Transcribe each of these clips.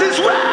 Is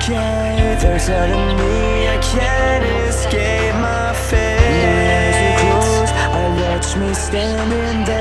okay They're telling me I can't escape my fate My eyes were closed, I watch me standing there.